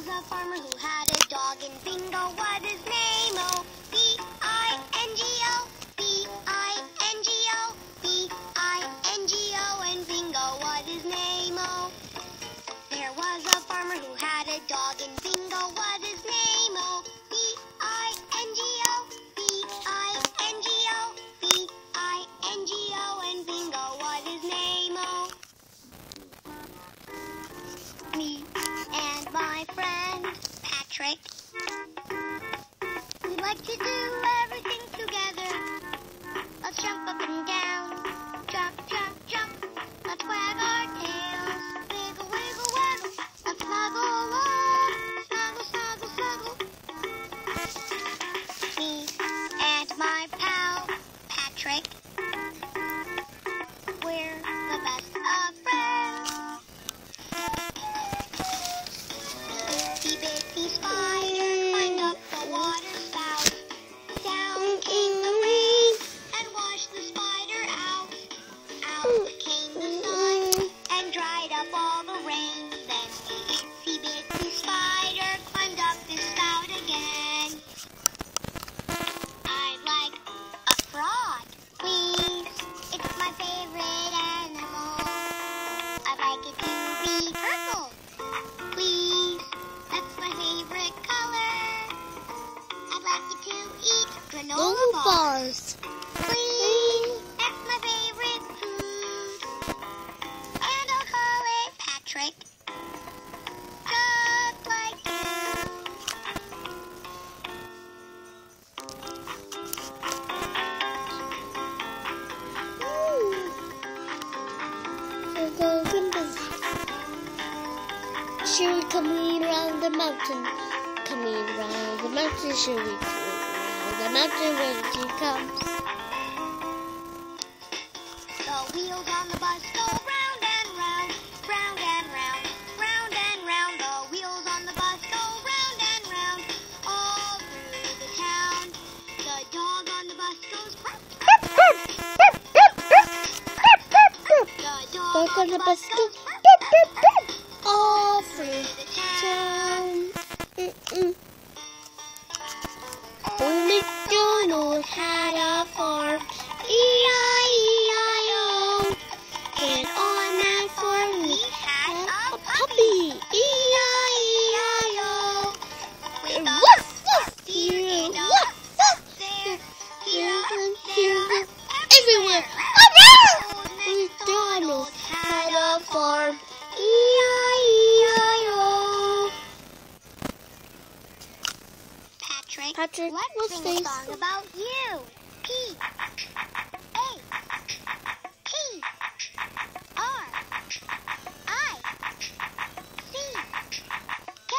was a farmer who had a dog and bingo was his name. Oh, We like to do everything together. Let's jump up and down, bars. bars. That's my favorite food. And I'll call it Patrick. Just like you. Should we coming around the mountain? Coming around the mountain, come around the mountain when she comes? The wheels on the bus go round and round, round and round, round and round. The wheels on the bus go round and round, all through the town. The dog on the bus goes. The dog on the bus goes. All through MacDonald had a farm, E-I-E-I-O. And on that farm we had a puppy, E-I-E-I-O. With a woof, woof, here here, and a woof, woof, there, here, here, and here, there, everywhere. Let's sing a song about you. P. A. P. R. I. C. K.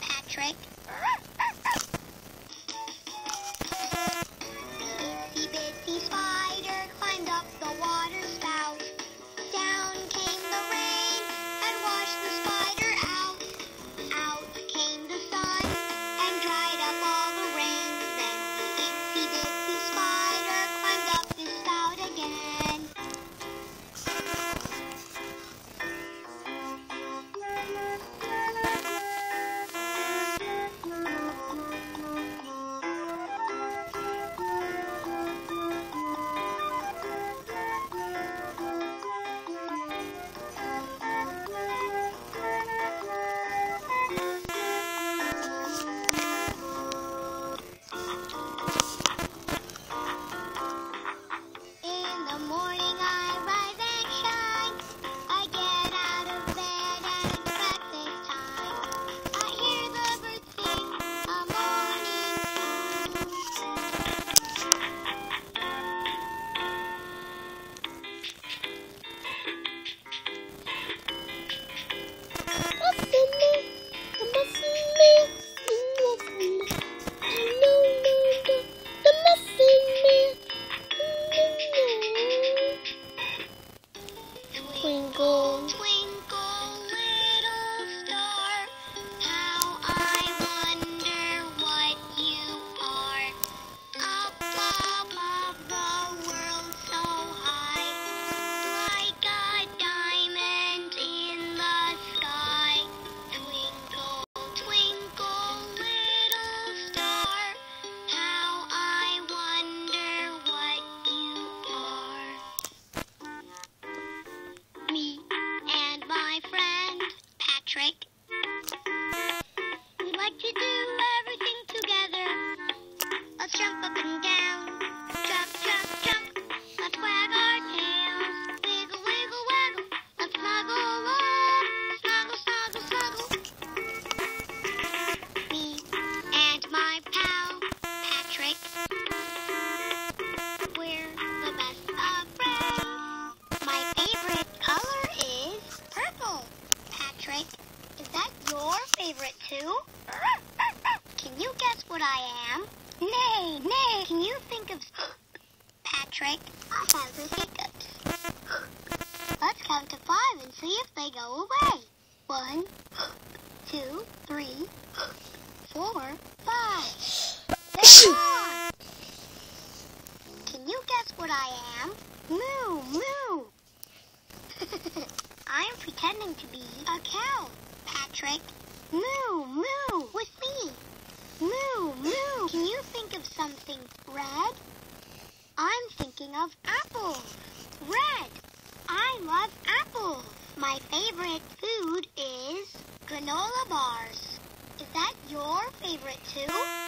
Patrick. trick Patrick. I have the hiccups. Let's count to five and see if they go away. One, two, three, four, five. They're gone. Can you guess what I am? Moo, moo. I'm pretending to be a cow, Patrick. Moo, moo, with me. Moo, moo. Can you think of something red? I'm thinking of apples. Red. I love apples. My favorite food is granola bars. Is that your favorite too?